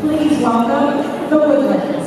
Please welcome the Woodlands.